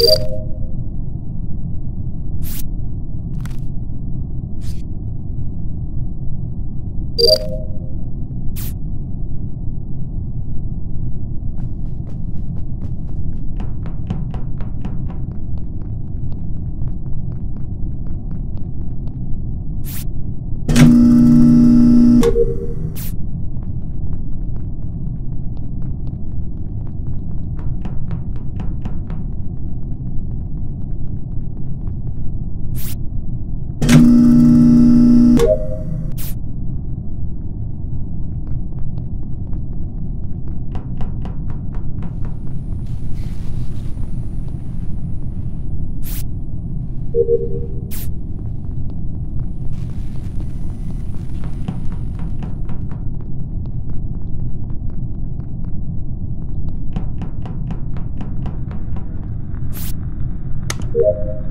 you Thank yeah. you.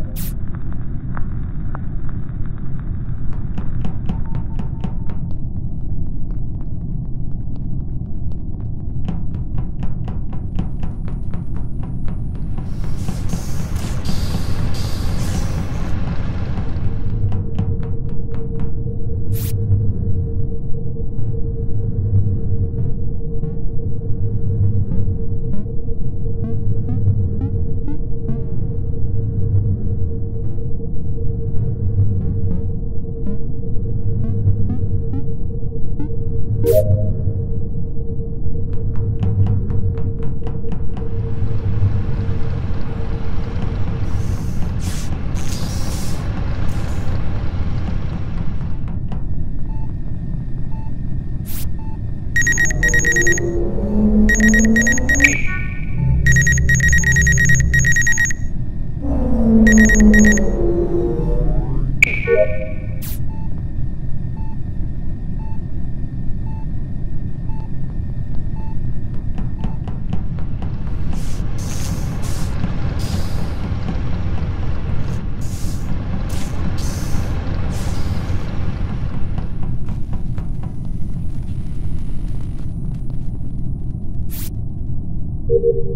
you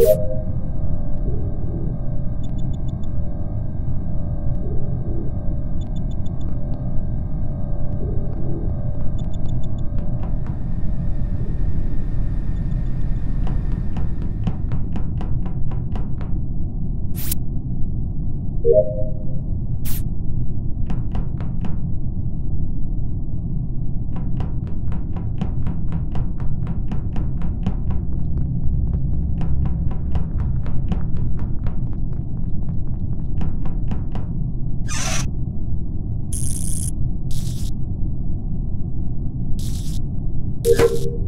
you. you